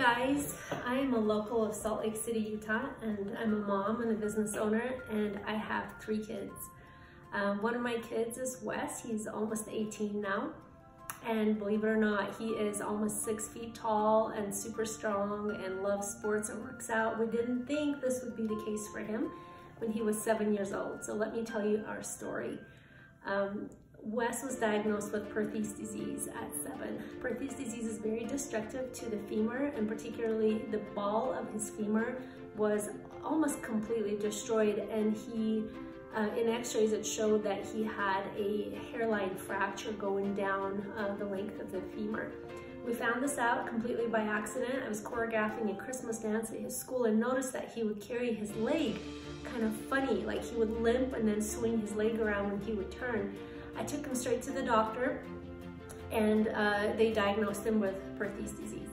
guys, I am a local of Salt Lake City, Utah, and I'm a mom and a business owner, and I have three kids. Um, one of my kids is Wes, he's almost 18 now, and believe it or not, he is almost six feet tall and super strong and loves sports and works out. We didn't think this would be the case for him when he was seven years old, so let me tell you our story. Um, Wes was diagnosed with Perthes disease at seven. Perthes disease is very destructive to the femur and particularly the ball of his femur was almost completely destroyed and he, uh, in x-rays it showed that he had a hairline fracture going down uh, the length of the femur. We found this out completely by accident. I was choreographing a Christmas dance at his school and noticed that he would carry his leg kind of funny, like he would limp and then swing his leg around when he would turn. I took him straight to the doctor and uh, they diagnosed him with Perthes disease.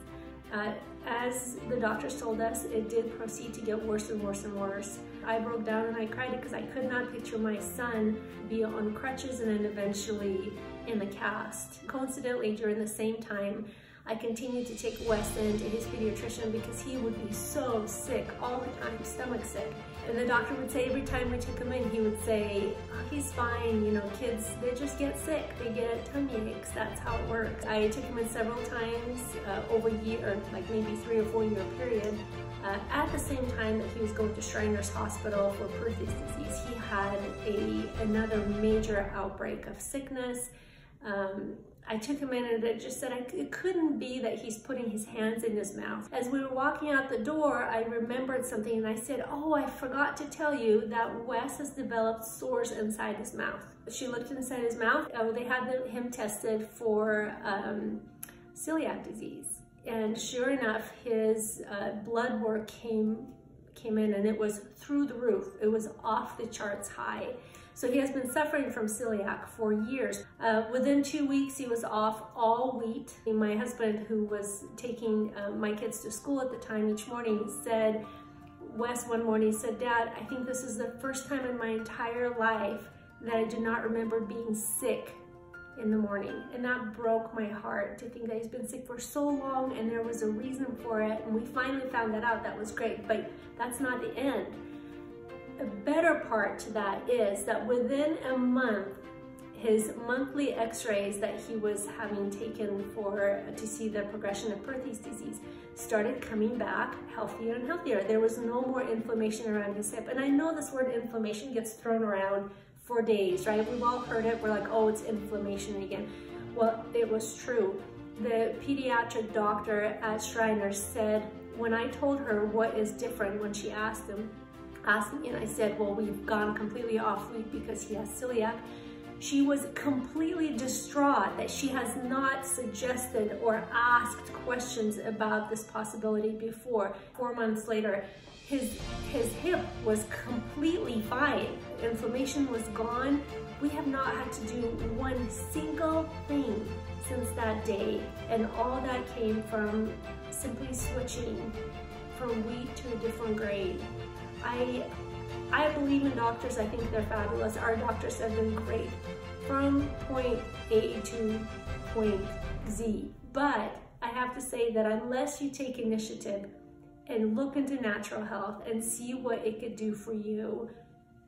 Uh, as the doctors told us, it did proceed to get worse and worse and worse. I broke down and I cried because I could not picture my son be on crutches and then eventually in the cast. Coincidentally, during the same time, I continued to take Weston to his pediatrician because he would be so sick all the time, stomach sick. And the doctor would say every time we took him in, he would say, oh, he's fine, you know, kids, they just get sick, they get tummy aches, that's how it works. I took him in several times uh, over a year, like maybe three or four year period. Uh, at the same time that he was going to Shriners Hospital for Perthes disease, he had a, another major outbreak of sickness. Um, I took him in and it just said I, it couldn't be that he's putting his hands in his mouth. As we were walking out the door, I remembered something and I said, oh, I forgot to tell you that Wes has developed sores inside his mouth. She looked inside his mouth. Oh, they had him tested for um, celiac disease. And sure enough, his uh, blood work came came in and it was through the roof. It was off the charts high. So he has been suffering from celiac for years. Uh, within two weeks, he was off all wheat. My husband, who was taking uh, my kids to school at the time each morning, said, Wes one morning said, Dad, I think this is the first time in my entire life that I do not remember being sick in the morning. And that broke my heart to think that he's been sick for so long and there was a reason for it. And we finally found that out. That was great, but that's not the end. Better part to that is that within a month, his monthly x-rays that he was having taken for to see the progression of Perthes disease started coming back healthier and healthier. There was no more inflammation around his hip. And I know this word inflammation gets thrown around for days, right? We've all heard it. We're like, oh, it's inflammation again. Well, it was true. The pediatric doctor at Shriners said, when I told her what is different when she asked him, asked me and I said, well, we've gone completely off wheat because he has celiac. She was completely distraught that she has not suggested or asked questions about this possibility before. Four months later, his, his hip was completely fine. Inflammation was gone. We have not had to do one single thing since that day. And all that came from simply switching from wheat to a different grade. I, I believe in doctors. I think they're fabulous. Our doctors have been great from point A to point Z. But I have to say that unless you take initiative and look into natural health and see what it could do for you,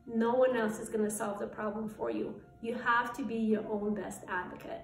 no one else is going to solve the problem for you. You have to be your own best advocate.